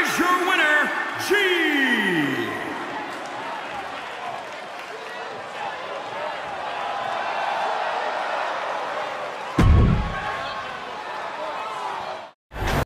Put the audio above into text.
is your winner, G.